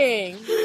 amazing.